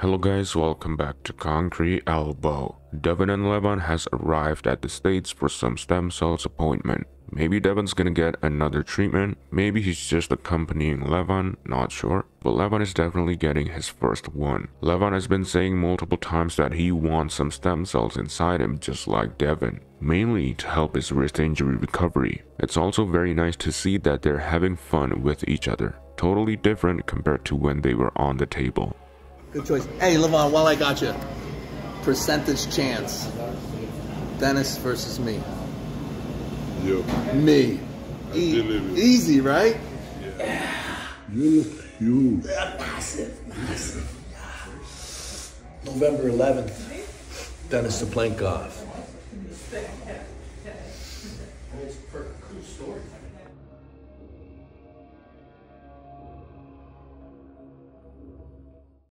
Hello guys, welcome back to Concrete Elbow. Devon and Levan has arrived at the States for some stem cells appointment. Maybe Devon's gonna get another treatment, maybe he's just accompanying Levan, not sure. But Levan is definitely getting his first one. Levan has been saying multiple times that he wants some stem cells inside him just like Devon, mainly to help his wrist injury recovery. It's also very nice to see that they're having fun with each other. Totally different compared to when they were on the table. Good choice. Hey, Levan, while I got you, percentage chance. Denis versus me. Yeah. Me. E easy, right? Yeah. You look huge. Yeah, massive, massive. Yeah. November 11th, Denis the Plank off. It's. Cool story.